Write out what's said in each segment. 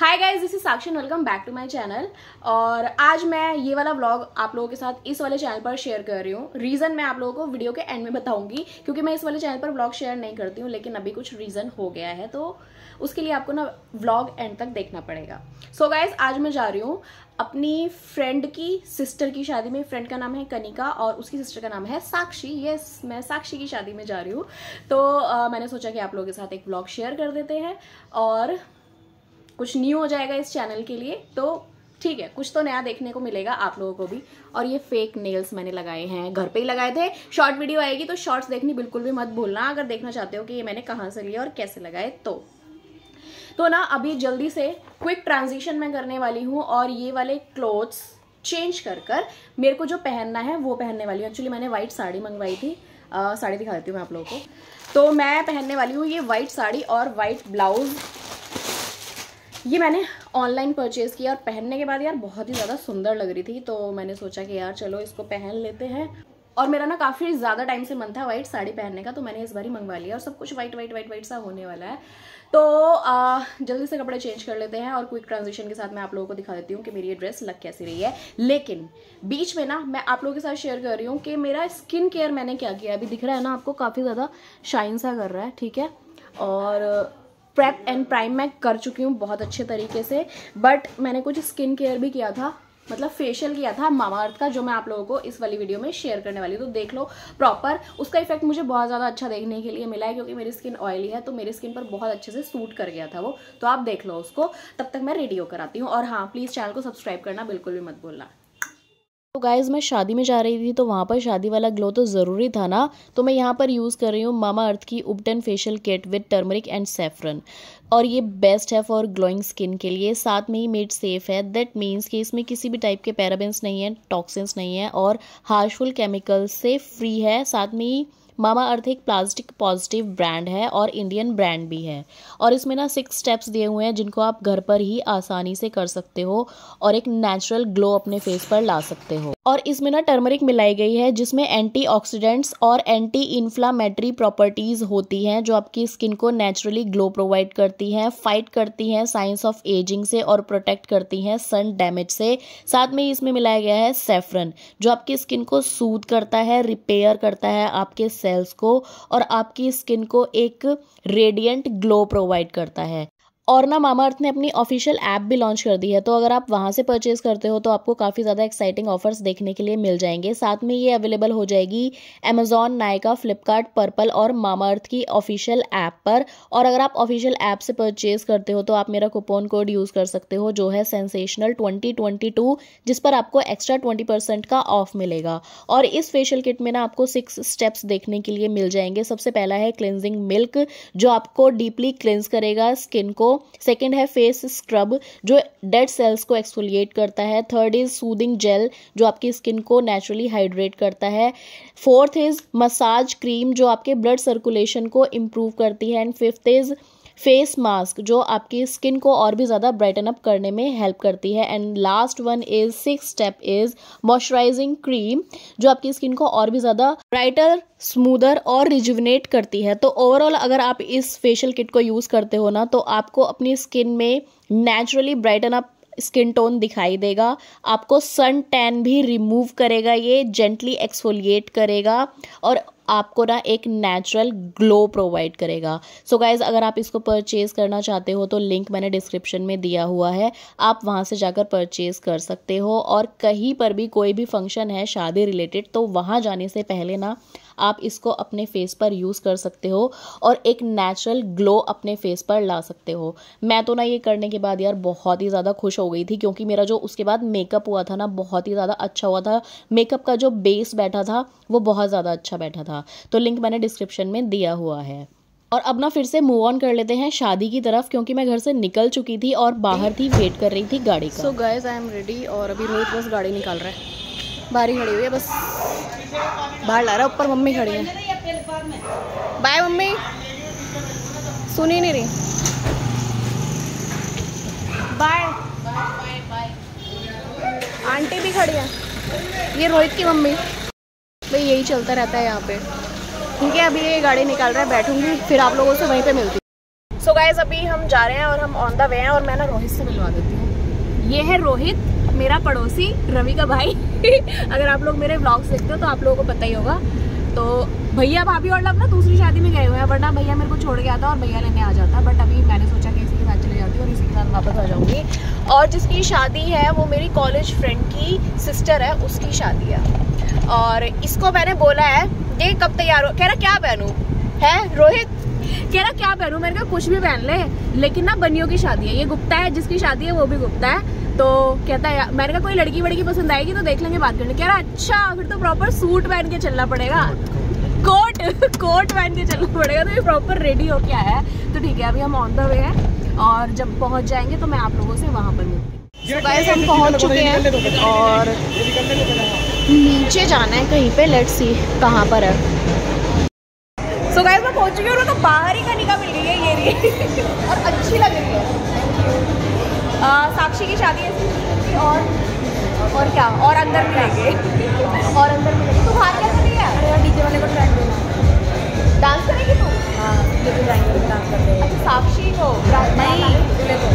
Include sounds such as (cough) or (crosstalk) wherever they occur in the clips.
Hi guys this is Sakshi welcome back to my channel और आज मैं ये वाला व्लॉग आप लोगों के साथ इस वाले चैनल पर शेयर कर रही हूँ। रीज़न मैं आप लोगों को वीडियो के एंड में बताऊँगी क्योंकि मैं इस वाले चैनल पर व्लॉग शेयर नहीं करती हूँ लेकिन अभी कुछ रीज़न हो गया है तो उसके लिए आपको ना व्लॉग एंड तक देखना पड़ेगा। सो so गाइज़ आज मैं जा रही हूँ अपनी फ्रेंड की सिस्टर की शादी में। फ्रेंड का नाम है कनिका और उसकी सिस्टर का नाम है साक्षी। यस मैं साक्षी की शादी में जा रही हूँ। तो आ, मैंने सोचा कि आप लोगों के साथ एक ब्लॉग शेयर कर देते हैं। और कुछ न्यू हो जाएगा इस चैनल के लिए तो ठीक है, कुछ तो नया देखने को मिलेगा आप लोगों को भी। और ये फेक नेल्स मैंने लगाए हैं, घर पे ही लगाए थे। शॉर्ट वीडियो आएगी तो शॉर्ट्स देखनी बिल्कुल भी मत भूलना, अगर देखना चाहते हो कि ये मैंने कहाँ से लिया और कैसे लगाए तो। तो ना, अभी जल्दी से क्विक ट्रांजिशन मैं करने वाली हूँ और ये वाले क्लोथ्स चेंज कर कर मेरे को जो पहनना है, वो पहनने वाली हूँ। एक्चुअली मैंने व्हाइट साड़ी मंगवाई थी। साड़ी दिखा देती हूँ मैं आप लोगों को। तो मैं पहनने वाली हूँ ये व्हाइट साड़ी और वाइट ब्लाउज ये मैंने ऑनलाइन परचेज़ किया और पहनने के बाद यार बहुत ही ज़्यादा सुंदर लग रही थी तो मैंने सोचा कि यार चलो इसको पहन लेते हैं। और मेरा ना काफ़ी ज़्यादा टाइम से मन था वाइट साड़ी पहनने का तो मैंने इस बार ही मंगवा लिया और सब कुछ वाइट वाइट वाइट वाइट सा होने वाला है। तो आ, जल्दी से कपड़े चेंज कर लेते हैं और क्विक ट्रांजिशन के साथ मैं आप लोगों को दिखा देती हूँ कि मेरी ये ड्रेस लग कैसी रही है। लेकिन बीच में ना मैं आप लोगों के साथ शेयर कर रही हूँ कि मेरा स्किन केयर मैंने क्या किया अभी दिख रहा है ना आपको काफ़ी ज़्यादा शाइन सा कर रहा है ठीक है? और प्रेप एंड प्राइम मैं कर चुकी हूँ बहुत अच्छे तरीके से बट मैंने कुछ स्किन केयर भी किया था मतलब फेशियल किया था मामा अर्थ का, जो मैं आप लोगों को इस वाली वीडियो में शेयर करने वाली हूँ। तो देख लो प्रॉपर उसका इफ़ेक्ट मुझे बहुत ज़्यादा अच्छा देखने के लिए मिला है, क्योंकि मेरी स्किन ऑयली है तो मेरी स्किन पर बहुत अच्छे से सूट कर गया था वो। तो आप देख लो उसको, तब तक मैं रेडी होकर आती हूँ। और हाँ प्लीज़ चैनल को सब्सक्राइब करना बिल्कुल भी मत बोलना तो गाइज़ मैं शादी में जा रही थी तो वहाँ पर शादी वाला ग्लो तो ज़रूरी था ना? तो मैं यहाँ पर यूज़ कर रही हूँ मामा अर्थ की ubtan facial kit with turmeric and saffron और ये बेस्ट है फॉर ग्लोइंग स्किन के लिए। साथ में ही मेड सेफ़ है। दैट मीन्स कि इसमें किसी भी टाइप के पैराबेंस नहीं है टॉक्सिन्स नहीं है और हार्शफुल केमिकल्स से फ्री है। साथ में ही मामा अर्थ एक प्लास्टिक पॉजिटिव ब्रांड है और इंडियन ब्रांड भी है। और इसमें ना सिक्स स्टेप्स दिए हुए हैं जिनको आप घर पर ही आसानी से कर सकते हो और एक नेचुरल ग्लो अपने फेस पर ला सकते हो। और इसमें ना टर्मरिक मिलाई गई है जिसमें एंटीऑक्सीडेंट्स और एंटी इन्फ्लामेटरी प्रॉपर्टीज़ होती हैं जो आपकी स्किन को नेचुरली ग्लो प्रोवाइड करती हैं फाइट करती हैं साइंस ऑफ़ एजिंग से और प्रोटेक्ट करती हैं सन डैमेज से। साथ में इसमें मिलाया गया है सेफ्रन जो आपकी स्किन को सूद करता है रिपेयर करता है आपके सेल्स को और आपकी स्किन को एक रेडियंट ग्लो प्रोवाइड करता है। और ना मामा अर्थ ने अपनी ऑफिशियल ऐप भी लॉन्च कर दी है तो अगर आप वहाँ से परचेज करते हो तो आपको काफ़ी ज़्यादा एक्साइटिंग ऑफर्स देखने के लिए मिल जाएँगे। साथ में ये अवेलेबल हो जाएगी अमेजॉन नायका फ्लिपकार्ट पर्पल और मामा अर्थ की ऑफिशियल ऐप पर। और अगर आप ऑफिशियल ऐप से परचेज करते हो तो आप मेरा कूपन कोड यूज़ कर सकते हो, जो है सेंसेशनल ट्वेंटी ट्वेंटी टू जिस पर आपको एक्स्ट्रा ट्वेंटी परसेंट का ऑफ़ मिलेगा। और इस फेशियल किट में ना आपको सिक्स स्टेप्स देखने के लिए मिल जाएँगे। सबसे पहला है क्लिनजिंग मिल्क जो आपको डीपली क्लिनज करेगा स्किन को। सेकेंड है फेस स्क्रब जो डेड सेल्स को एक्सफोलिएट करता है. थर्ड इज़ सूदिंग जेल जो आपकी स्किन को नेचुरली हाइड्रेट करता है. फोर्थ इज़ मसाज क्रीम जो आपके ब्लड सर्कुलेशन को इम्प्रूव करती है. And fifth is face mask, जो आपकी स्किन को और भी ज़्यादा ब्राइटन अप करने में हेल्प करती है। And last one is, six step is moisturising cream, जो आपकी स्किन को और भी ज़्यादा ब्राइटर, स्मूदर और रिजुवनेट करती है। तो ओवरऑल अगर आप इस फेशियल किट को यूज़ करते हो ना तो आपको अपनी स्किन में naturally brighten up skin tone दिखाई देगा। आपको सन टैन भी रिमूव करेगा, ये जेंटली एक्सफोलिएट करेगा। और आपको ना एक नेचुरल ग्लो प्रोवाइड करेगा। सो so गाइज़ अगर आप इसको परचेज करना चाहते हो तो लिंक मैंने डिस्क्रिप्शन में दिया हुआ है। आप वहाँ से जाकर परचेज कर सकते हो और कहीं पर भी कोई भी फ़ंक्शन है शादी रिलेटेड तो वहाँ जाने से पहले ना आप इसको अपने फेस पर यूज़ कर सकते हो और एक नेचुरल ग्लो अपने फेस पर ला सकते हो। मैं तो ना ये करने के बाद यार बहुत ही ज़्यादा खुश हो गई थी क्योंकि मेरा जो उसके बाद मेकअप हुआ था ना, बहुत ही ज़्यादा अच्छा हुआ था। मेकअप का जो बेस बैठा था, वो बहुत ज़्यादा अच्छा बैठा था। तो लिंक मैंने डिस्क्रिप्शन में दिया हुआ है। और अब ना फिर से मूव ऑन कर लेते हैं शादी की तरफ़, क्योंकि मैं घर से निकल चुकी थी और बाहर थी वेट कर रही थी गाड़ी का। So guys I am ready और अभी रोहित बस गाड़ी निकाल रहा है। बारी खड़ी हुई है, बस। बाहर ला रहा ऊपर मम्मी खड़ी है। Bye mummy. सुनी नहीं रही। बाय। आंटी भी खड़ी है। ये रोहित की मम्मी। भाई, यही चलता रहता है यहाँ पे। ठीक है, अभी ये गाड़ी निकाल रहा है, बैठूँगी, फिर आप लोगों से वहीं पे मिलती सो so गाइज़ अभी हम जा रहे हैं और हम ऑन द वे हैं और मैं ना रोहित से मिलवा देती हूँ। ये है रोहित। मेरा पड़ोसी रवि का भाई। (laughs) अगर आप लोग मेरे ब्लॉग्स देखते हो तो आप लोगों को पता ही होगा। तो भैया भाभी और लोग ना दूसरी शादी में गए हुए हैं, वरना भैया मेरे को छोड़ गया था और भैया लेने आ जाता बट अभी मैंने सोचा कि इसी के साथ चले जाती हूँ और इसी के साथ वापस आ जाऊँगी। और जिसकी शादी है, वो मेरी कॉलेज फ्रेंड की सिस्टर है, उसकी शादी है। और इसको मैंने बोला है, ये कब तैयार हो? कह रहा, क्या पहनूँ? है, रोहित? कह रहा, क्या पहनूँ? मैंने कहा, कुछ भी पहन ले, लेकिन ना बनियों की शादी है, ये गुप्ता है, जिसकी शादी है वो भी गुप्ता है। तो कहता है मैंने कहा कोई लड़की वड़की पसंद आएगी तो देख लेंगे बात करने। कह रहा अच्छा फिर तो प्रॉपर सूट पहन के चलना पड़ेगा। कोट कोट पहन के चलना पड़ेगा तो ये प्रॉपर रेडी होके आया है। तो ठीक है अभी हम ऑन द वे हैं और जब पहुँच जाएँगे तो मैं आप लोगों से वहाँ पर मिलती हूँ। हम पहुँच चुके हैं और नीचे जाना है कहीं पे लेट्स सी कहाँ पर है। सो गाइस मैं पहुँच चुकी हूँ तो बाहर ही कनिका मिल गई है ये रही (laughs) और अच्छी लग रही है। साक्षी की शादी है और और क्या? और अंदर मिलेंगे। और अंदर मिलेंगे। तू बाहर क्या कर रही है डीजे वाले को ट्रेंड देना। डांस करेगी तू? हाँ डीजे जाएँगे डांस करते हैं। अच्छा साक्षी को नहीं दूल्हे को।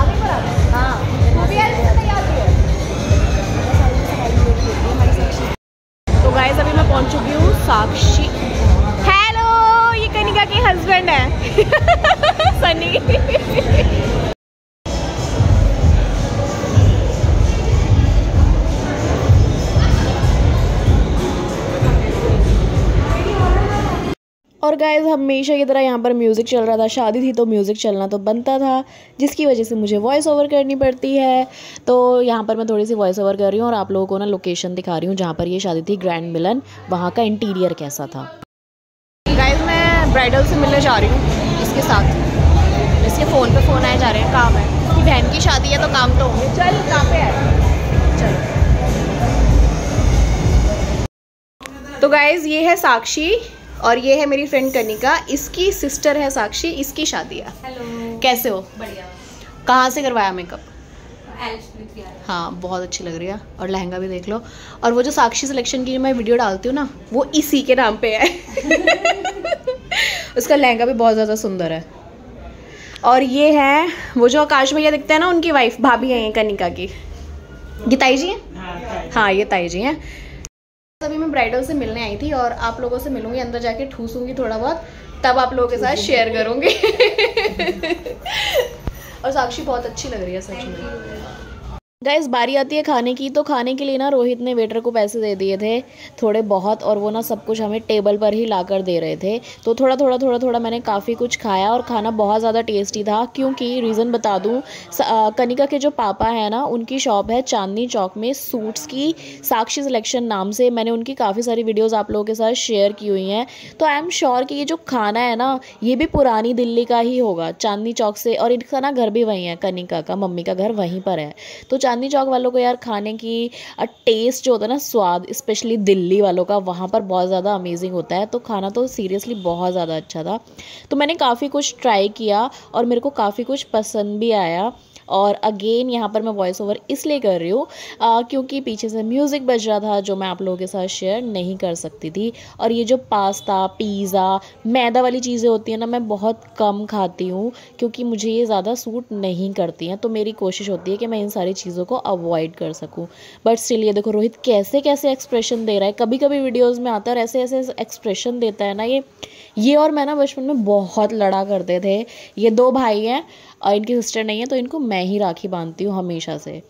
आगे पर आगे हाँ। तू भी ऐसे तैयार है? तो गाइस अभी मैं पहुँच चुकी हूँ साक्षी हेलो ये कनिका के हस्बैंड है। (laughs) सनी। और गाइज़ हमेशा की तरह यहाँ पर म्यूज़िक चल रहा था। शादी थी तो म्यूज़िक चलना तो बनता था, जिसकी वजह से मुझे वॉइस ओवर करनी पड़ती है। तो यहाँ पर मैं थोड़ी सी वॉइस ओवर कर रही हूँ और आप लोगों को ना लोकेशन दिखा रही हूँ, जहाँ पर ये शादी थी ग्रैंड मिलन वहाँ का इंटीरियर कैसा था। गाइज़ मैं ब्राइडल से मिलने जा रही हूँ इसके साथ। इसके फ़ोन पे फ़ोन आए जा रहे हैं, काम है। बहन की शादी है तो काम तो होंगे। चल, कहाँ पे चल। तो गाइज़ ये है साक्षी। और ये है मेरी फ्रेंड कनिका इसकी सिस्टर है साक्षी इसकी शादी है। हेलो कैसे हो? बढ़िया। कहाँ से करवाया मेकअप हाँ। बहुत अच्छी लग रही है और लहंगा भी देख लो। और वो जो साक्षी सिलेक्शन की मैं वीडियो डालती हूँ ना वो इसी के नाम पे है। (laughs) उसका लहंगा भी बहुत ज़्यादा सुंदर है। और ये है वो जो आकाश भैया दिखते हैं ना उनकी वाइफ भाभी है ये कनिका की। ये ताई जी हैं? हाँ ये ताई जी हैं। अभी मैं ब्राइडल से मिलने आई थी और आप लोगों से मिलूँगी अंदर जाके ठूसूँगी थोड़ा बहुत तब आप लोगों के साथ शेयर करूँगी। (laughs) और साक्षी बहुत अच्छी लग रही है सच में। गैस बारी आती है खाने की तो खाने के लिए ना रोहित ने वेटर को पैसे दे दिए थे, थोड़े बहुत, और वो ना सब कुछ हमें टेबल पर ही ला कर दे रहे थे। तो थोड़ा थोड़ा थोड़ा थोड़ा मैंने काफ़ी कुछ खाया, और खाना बहुत ज़्यादा टेस्टी था, क्योंकि रीज़न बता दूँ कनिका के जो पापा हैं ना, उनकी शॉप है चांदनी चौक में सूट्स की, साक्षी सिलेक्शन नाम से। मैंने उनकी काफ़ी सारी वीडियोज़ आप लोगों के साथ शेयर की हुई हैं। तो आई एम श्योर कि ये जो खाना है ना, ये भी पुरानी दिल्ली का ही होगा, चांदनी चौक से, और इनका ना घर भी वहीं है, कनिका का, मम्मी का घर वहीं पर है। तो चांदनी चौक वालों को यार खाने की टेस्ट जो होता है ना, स्वाद स्पेशली दिल्ली वालों का, वहाँ पर बहुत ज़्यादा अमेजिंग होता है। तो खाना तो सीरियसली बहुत ज़्यादा अच्छा था। तो मैंने काफ़ी कुछ ट्राई किया और मेरे को काफ़ी कुछ पसंद भी आया। और अगेन यहाँ पर मैं वॉइस ओवर इसलिए कर रही हूँ क्योंकि पीछे से म्यूज़िक बज रहा था जो मैं आप लोगों के साथ शेयर नहीं कर सकती थी। और ये जो पास्ता पिज़्ज़ा मैदा वाली चीज़ें होती हैं ना, मैं बहुत कम खाती हूँ, क्योंकि मुझे ये ज़्यादा सूट नहीं करती हैं। तो मेरी कोशिश होती है कि मैं इन सारी चीज़ों को अवॉइड कर सकूँ। बट स्टिल ये देखो, रोहित कैसे कैसे एक्सप्रेशन दे रहा है। कभी कभी वीडियोज़ में आता है और ऐसे ऐसे एक्सप्रेशन देता है ना ये। ये और मैं ना बचपन में बहुत लड़ा करते थे। ये दो भाई हैं और इनकी सिस्टर नहीं है तो इनको मैं ही राखी बांधती हूँ हमेशा से।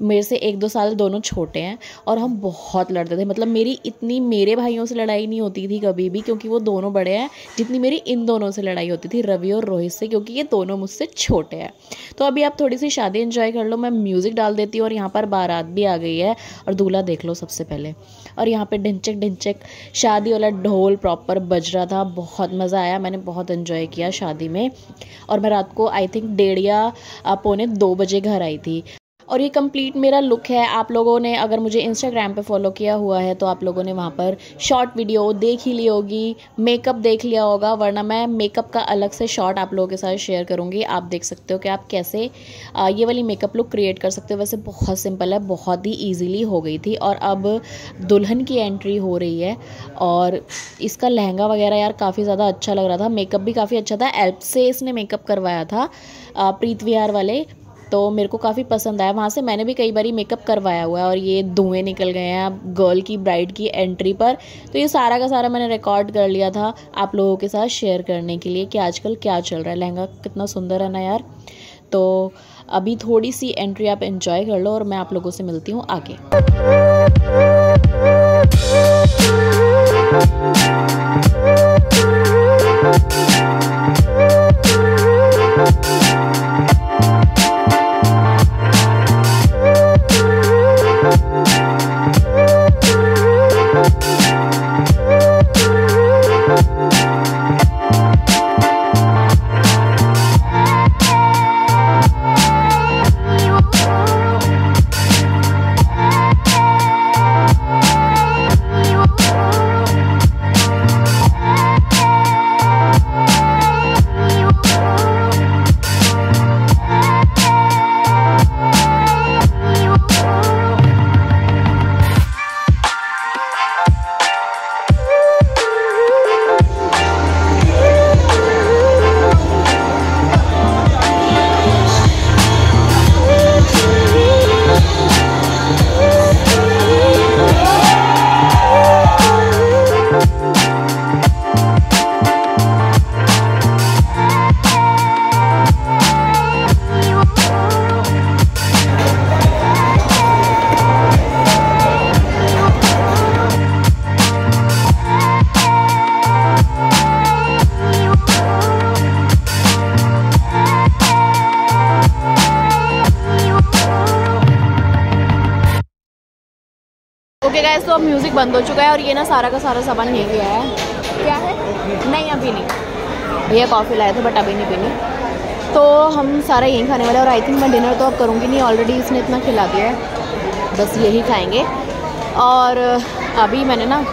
मेरे से एक दो साल दोनों छोटे हैं और हम बहुत लड़ते थे। मतलब मेरी इतनी मेरे भाइयों से लड़ाई नहीं होती थी कभी भी, क्योंकि वो दोनों बड़े हैं, जितनी मेरी इन दोनों से लड़ाई होती थी, रवि और रोहित से, क्योंकि ये दोनों मुझसे छोटे हैं। तो अभी आप थोड़ी सी शादी इन्जॉय कर लो, मैं म्यूज़िक डाल देती हूँ और यहाँ पर बारात भी आ गई है और दूल्हा देख लो सबसे पहले। और यहाँ पर ढिंचक ढिंचक शादी वाला ढोल प्रॉपर बज रहा था, बहुत मज़ा आया, मैंने बहुत इन्जॉय किया शादी में। और मैं रात को आई थिंक डेढ़ या पौने दो बजे घर आई थी। और ये कंप्लीट मेरा लुक है। आप लोगों ने अगर मुझे इंस्टाग्राम पे फॉलो किया हुआ है तो आप लोगों ने वहाँ पर शॉर्ट वीडियो देख ही ली होगी मेकअप देख लिया होगा, वरना मैं मेकअप का अलग से शॉर्ट आप लोगों के साथ शेयर करूँगी। आप देख सकते हो कि आप कैसे ये वाली मेकअप लुक क्रिएट कर सकते हो। वैसे बहुत सिंपल है, बहुत ही ईजिली हो गई थी और अब दुल्हन की एंट्री हो रही है और इसका लहंगा वगैरह यार काफ़ी ज़्यादा अच्छा लग रहा था। मेकअप भी काफ़ी अच्छा था। एल्प से इसने मेकअप करवाया था प्रीत विहार वाले। तो मेरे को काफ़ी पसंद आया। वहाँ से मैंने भी कई बार मेकअप करवाया हुआ है और ये धुएँ निकल गए हैं अब गर्ल की ब्राइड की एंट्री पर। तो ये सारा का सारा मैंने रिकॉर्ड कर लिया था आप लोगों के साथ शेयर करने के लिए कि आजकल क्या चल रहा है। लहंगा कितना सुंदर है ना यार। तो अभी थोड़ी सी एंट्री आप इन्जॉय कर लो और मैं आप लोगों से मिलती हूँ आगे। ना सारा का सारा सामान ले गया है। क्या है? नहीं, अभी नहीं। भैया कॉफ़ी लाए थे बट अभी नहीं पीनी। तो हम सारा यहीं खाने वाले और आई थिंक मैं डिनर तो अब करूँगी नहीं ऑलरेडी इसने इतना खिला दिया है। बस यही खाएँगे। और अभी मैंने ना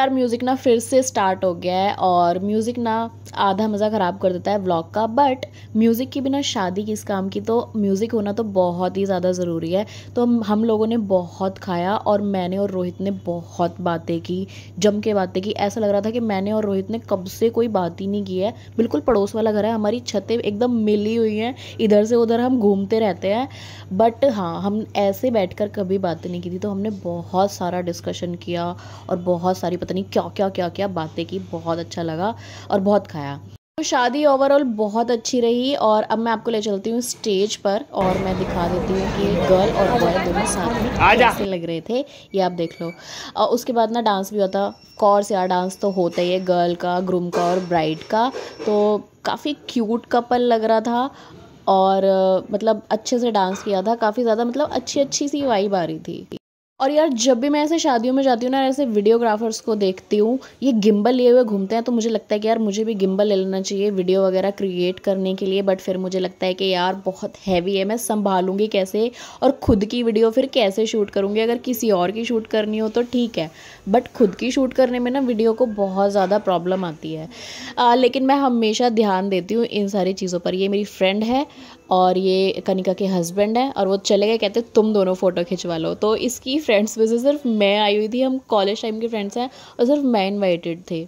यार म्यूज़िक ना फिर से स्टार्ट हो गया है और म्यूज़िक ना आधा मज़ा ख़राब कर देता है व्लॉग का बट म्यूज़िक के बिना शादी किस काम की? तो म्यूज़िक होना तो बहुत ही ज़्यादा ज़रूरी है। तो हम लोगों ने बहुत खाया और मैंने और रोहित ने बहुत बातें की, जम के बातें की। ऐसा लग रहा था कि मैंने और रोहित ने कब से कोई बात ही नहीं की है। बिल्कुल पड़ोस वाला घर है, हमारी छतें एकदम मिली हुई हैं, इधर से उधर हम घूमते रहते हैं। बट हाँ हम ऐसे बैठ कभी बातें नहीं की थी तो हमने बहुत सारा डिस्कशन किया और बहुत सारी, पता नहीं क्या क्या क्या क्या बातें की बहुत अच्छा लगा और बहुत खाया। तो शादी ओवरऑल बहुत अच्छी रही और अब मैं आपको ले चलती हूँ स्टेज पर और मैं दिखा देती हूँ कि गर्ल और बॉय दोनों साथ में कैसे लग रहे थे ये आप देख लो। और उसके बाद ना डांस भी होता कोर्स यार डांस तो होता ही है गर्ल का ग्रूम का और ब्राइड का। तो काफ़ी क्यूट कपल लग रहा था और मतलब अच्छे से डांस किया था। काफ़ी ज़्यादा मतलब अच्छी अच्छी सी वाइब आ रही थी। और यार जब भी मैं ऐसे शादियों में जाती हूँ ना ऐसे वीडियोग्राफर्स को देखती हूँ ये गिम्बल लिए हुए घूमते हैं तो मुझे लगता है कि यार मुझे भी गिम्बल ले लेना चाहिए वीडियो वगैरह क्रिएट करने के लिए बट फिर मुझे लगता है कि यार बहुत हैवी है मैं संभालूँगी कैसे और खुद की वीडियो फिर कैसे शूट करूँगी? अगर किसी और की शूट करनी हो तो ठीक है बट खुद की शूट करने में ना वीडियो को बहुत ज़्यादा प्रॉब्लम आती है। आ, लेकिन मैं हमेशा ध्यान देती हूँ इन सारी चीज़ों पर। ये मेरी फ्रेंड है और ये कनिका के हस्बैंड हैं और वो चले गए कहते तुम दोनों फ़ोटो खिंचवा लो। तो इसकी फ्रेंड्स में से सिर्फ़ मैं आई हुई थी, हम कॉलेज टाइम के फ्रेंड्स हैं और सिर्फ़ मैं इन्वाइटेड थे।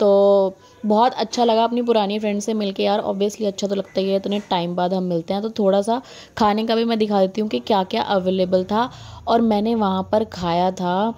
तो बहुत अच्छा लगा अपनी पुरानी फ्रेंड से मिलके यार ऑब्वियसली अच्छा तो लगता ही है, इतने टाइम बाद हम मिलते हैं। तो थोड़ा सा खाने का भी मैं दिखा देती हूँ कि क्या क्या अवेलेबल था और मैंने वहाँ पर खाया था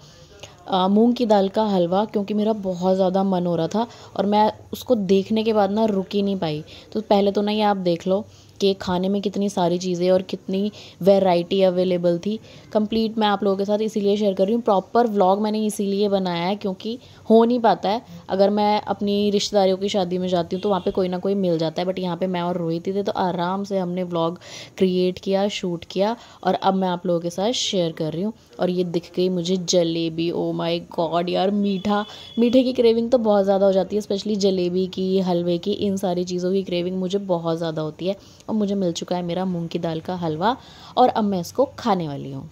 मूंग की दाल का हलवा, क्योंकि मेरा बहुत ज़्यादा मन हो रहा था और मैं उसको देखने के बाद ना रुक नहीं पाई। तो पहले तो ना ये आप देख लो कि खाने में कितनी सारी चीज़ें और कितनी वैरायटी अवेलेबल थी। कंप्लीट मैं आप लोगों के साथ इसीलिए शेयर कर रही हूँ। प्रॉपर व्लॉग मैंने इसीलिए बनाया है क्योंकि हो नहीं पाता है। अगर मैं अपनी रिश्तेदारियों की शादी में जाती हूँ तो वहाँ पे कोई ना कोई मिल जाता है बट यहाँ पे मैं और रोहित थे तो आराम से हमने व्लॉग क्रिएट किया शूट किया और अब मैं आप लोगों के साथ शेयर कर रही हूँ। और ये दिख गई मुझे जलेबी। ओ माई गॉड यार मीठा, मीठे की क्रेविंग तो बहुत ज़्यादा हो जाती है स्पेशली जलेबी की, हलवे की, इन सारी चीज़ों की क्रेविंग मुझे बहुत ज़्यादा होती है। और मुझे मिल चुका है मेरा मूंग की दाल का हलवा और अब मैं इसको खाने वाली हूँ।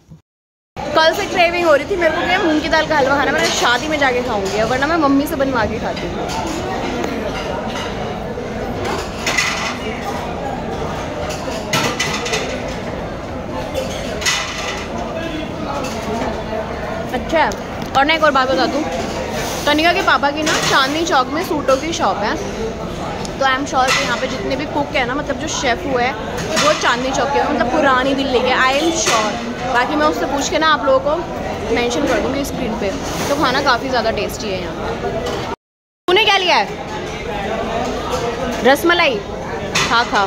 कल से क्रेविंग हो रही थी मेरे को क्या मूंग की दाल का हलवा खाना मैं शादी में जाके खाऊँगी वरना मैं मम्मी से बनवा के खाती हूँ। अच्छा और ना एक और बात बता दूँ कनिका के पापा की ना चांदनी चौक में सूटों की शॉप है। तो आई एम श्योर कि यहाँ पे जितने भी कुक है ना मतलब जो शेफ़ हुए हैं, वो चांदनी चौक के मतलब पुरानी दिल्ली के आई एम श्योर बाकी मैं उससे पूछ के ना आप लोगों को मेंशन कर दूँगी स्क्रीन पे। तो खाना काफ़ी ज़्यादा टेस्टी है यहाँ तूने क्या लिया है? रसमलाई? खा खा।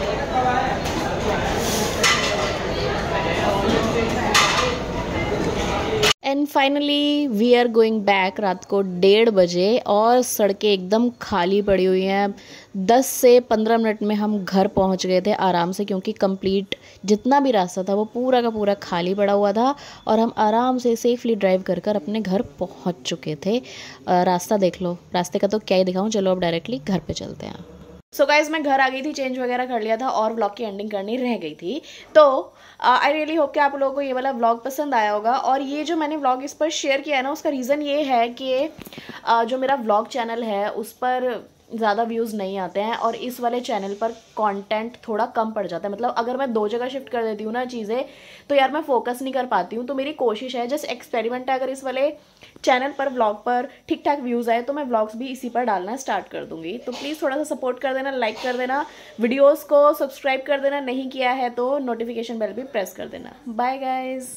And finally we are going back रात को डेढ़ बजे और सड़कें एकदम खाली पड़ी हुई हैं। दस से पंद्रह मिनट में हम घर पहुँच गए थे आराम से, क्योंकि कंप्लीट जितना भी रास्ता था वो पूरा का पूरा खाली पड़ा हुआ था और हम आराम से सेफली ड्राइव कर कर अपने घर पहुँच चुके थे। रास्ता देख लो। रास्ते का तो क्या ही दिखाऊँ, चलो अब डायरेक्टली घर पे चलते हैं। सो so गाइज़ मैं घर आ गई थी चेंज वगैरह कर लिया था और ब्लॉग की एंडिंग करनी रह गई थी। तो आई रियली होप कि आप लोगों को ये वाला व्लॉग पसंद आया होगा और ये जो मैंने व्लॉग इस पर शेयर किया है ना उसका रीज़न ये है कि uh, जो मेरा व्लॉग चैनल है उस पर ज़्यादा व्यूज़ नहीं आते हैं और इस वाले चैनल पर कंटेंट थोड़ा कम पड़ जाता है। मतलब अगर मैं दो जगह शिफ्ट कर देती हूँ ना चीज़ें तो यार मैं फोकस नहीं कर पाती हूँ। तो मेरी कोशिश है जस्ट एक्सपेरिमेंट है। अगर इस वाले चैनल पर व्लॉग पर ठीक ठाक व्यूज़ आए तो मैं व्लॉग्स भी इसी पर डालना स्टार्ट कर दूँगी। तो प्लीज़ थोड़ा सा सपोर्ट कर देना लाइक कर देना। वीडियोज़ को सब्सक्राइब कर देना। नहीं किया है तो नोटिफिकेशन बेल भी प्रेस कर देना। Bye guys